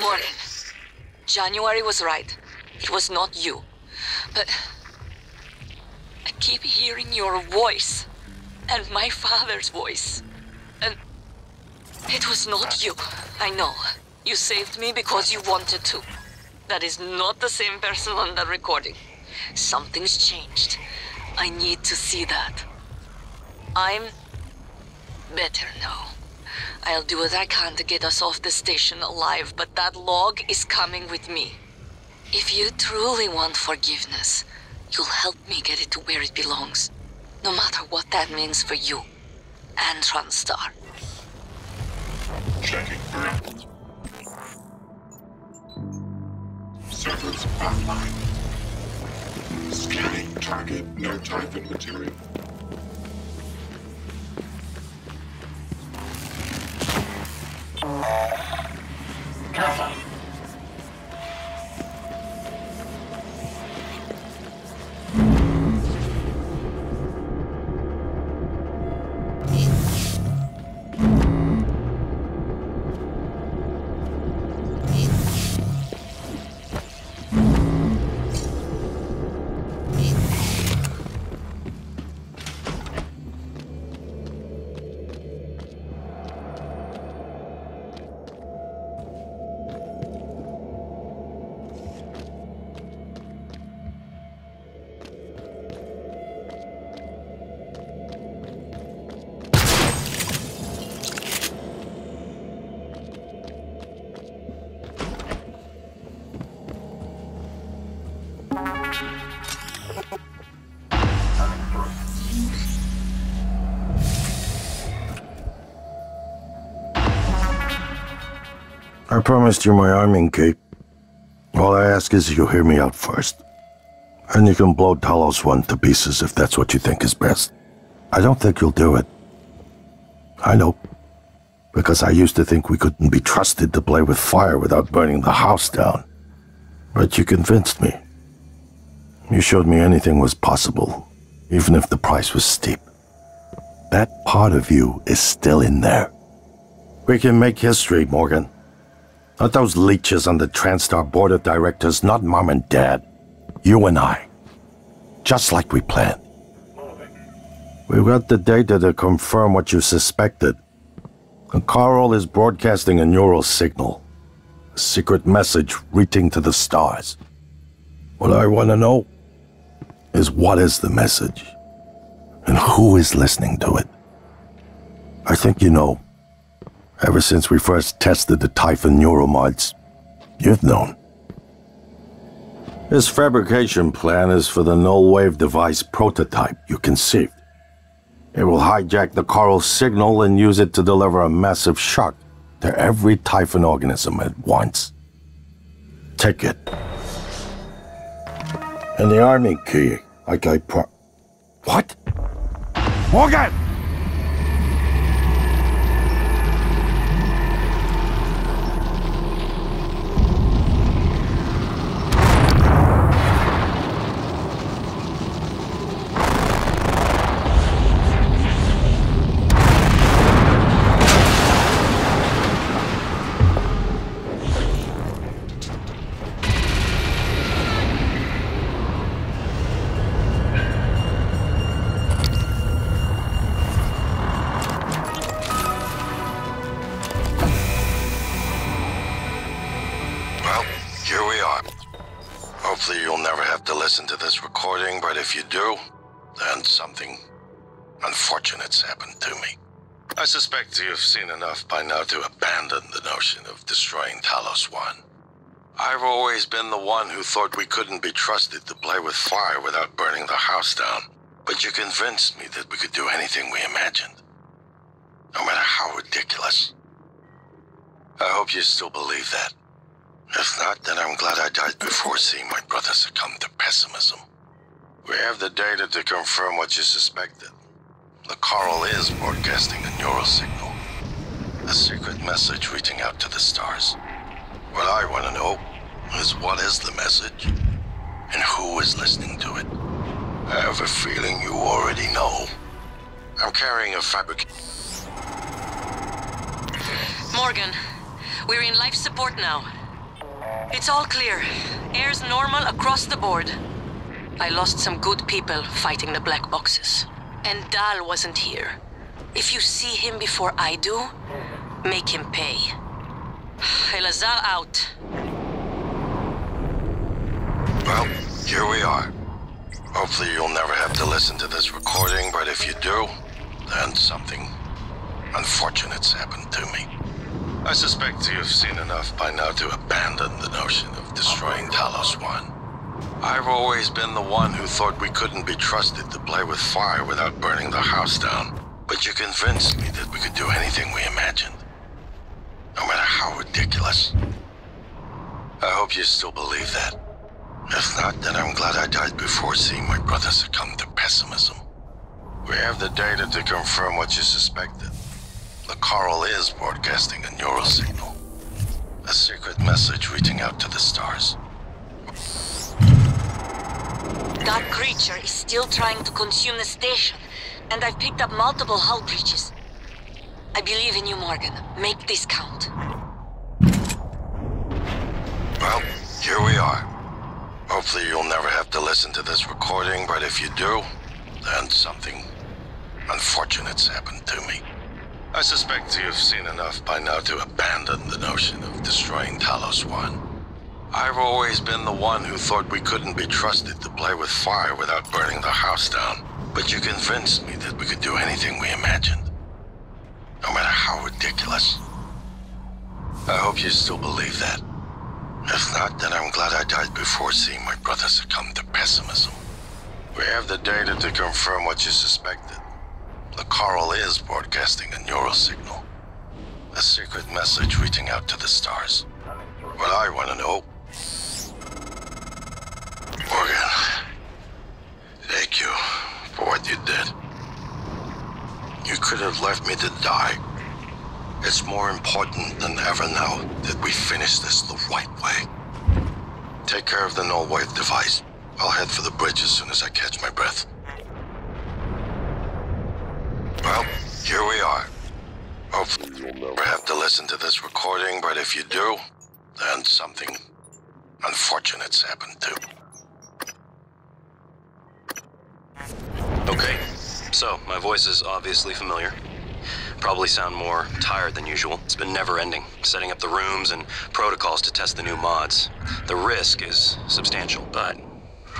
Morning. January was right. It was not you. But I keep hearing your voice and my father's voice. And it was not you. I know. You saved me because you wanted to. That is not the same person on the recording. Something's changed. I need to see that. I'm better now. I'll do what I can to get us off the station alive, but that log is coming with me. If you truly want forgiveness, you'll help me get it to where it belongs. No matter what that means for you and TranStar. Checking output. Servers online. Scanning target, no Typhon material. I promised you my arming, cape. All I ask is you hear me out first. And you can blow Talos one to pieces if that's what you think is best. I don't think you'll do it. I know. Because I used to think we couldn't be trusted to play with fire without burning the house down. But you convinced me. You showed me anything was possible, even if the price was steep. That part of you is still in there. We can make history, Morgan. Not those leeches on the TranStar board of directors, not mom and dad. You and I. Just like we planned. We've got the data to confirm what you suspected. Coral is broadcasting a neural signal. A secret message reaching to the stars. What I want to know is what is the message? And who is listening to it? I think you know. Ever since we first tested the Typhon neuromods, you've known. This fabrication plan is for the null wave device prototype you conceived. It will hijack the coral signal and use it to deliver a massive shock to every Typhon organism at once. Take it. And the arming key, like I pro- What? Morgan! This recording, but if you do, then something unfortunate's happened to me. I suspect you've seen enough by now to abandon the notion of destroying Talos 1. I've always been the one who thought we couldn't be trusted to play with fire without burning the house down. But you convinced me that we could do anything we imagined. No matter how ridiculous. I hope you still believe that. If not, then I'm glad I died before seeing my brother succumb to pessimism. We have the data to confirm what you suspected. The coral is broadcasting a neural signal. A secret message reaching out to the stars. What I want to know is what is the message? And who is listening to it? I have a feeling you already know. I'm carrying a fabric... Morgan, we're in life support now. It's all clear. Air's normal across the board. I lost some good people fighting the black boxes. And Dahl wasn't here. If you see him before I do, make him pay. Elazar out. Well, here we are. Hopefully you'll never have to listen to this recording, but if you do, then something unfortunate's happened to me. I suspect you've seen enough by now to abandon the notion of destroying Talos 1. I've always been the one who thought we couldn't be trusted to play with fire without burning the house down. But you convinced me that we could do anything we imagined. No matter how ridiculous. I hope you still believe that. If not, then I'm glad I died before seeing my brother succumb to pessimism. We have the data to confirm what you suspected. The coral is broadcasting a neural signal. A secret message reaching out to the stars. That creature is still trying to consume the station, and I've picked up multiple hull breaches. I believe in you, Morgan. Make this count. Well, here we are. Hopefully you'll never have to listen to this recording, but if you do, then something unfortunate's happened to me. I suspect you've seen enough by now to abandon the notion of destroying Talos 1. I've always been the one who thought we couldn't be trusted to play with fire without burning the house down. But you convinced me that we could do anything we imagined. No matter how ridiculous. I hope you still believe that. If not, then I'm glad I died before seeing my brother succumb to pessimism. We have the data to confirm what you suspected. The coral is broadcasting a neural signal. A secret message reaching out to the stars. What I want to know... Morgan, thank you for what you did. You could have left me to die. It's more important than ever now that we finish this the right way. Take care of the null wave device. I'll head for the bridge as soon as I catch my breath. Well, here we are. Hopefully you'll never have to listen to this recording, but if you do, then something unfortunate's happened too. Okay, so my voice is obviously familiar. Probably sound more tired than usual. It's been never ending, setting up the rooms and protocols to test the new mods. The risk is substantial, but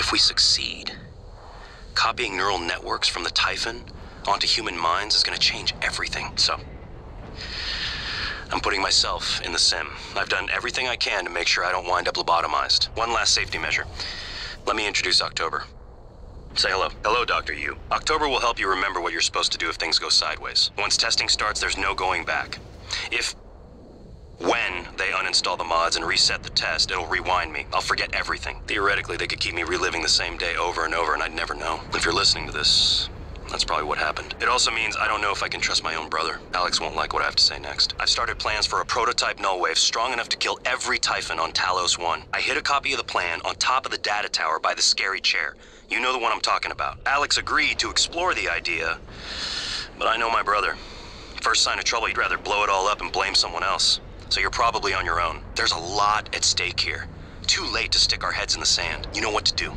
if we succeed, copying neural networks from the Typhon onto human minds is going to change everything. So, I'm putting myself in the sim. I've done everything I can to make sure I don't wind up lobotomized. One last safety measure. Let me introduce October. Say hello. Hello, Dr. Yu. October will help you remember what you're supposed to do if things go sideways. Once testing starts, there's no going back. If when they uninstall the mods and reset the test, it'll rewind me. I'll forget everything. Theoretically, they could keep me reliving the same day over and over, and I'd never know. If you're listening to this, that's probably what happened. It also means I don't know if I can trust my own brother. Alex won't like what I have to say next. I've started plans for a prototype null wave strong enough to kill every Typhon on Talos 1. I hid a copy of the plan on top of the data tower by the scary chair. You know the one I'm talking about. Alex agreed to explore the idea, but I know my brother. First sign of trouble, he'd rather blow it all up and blame someone else. So you're probably on your own. There's a lot at stake here. Too late to stick our heads in the sand. You know what to do.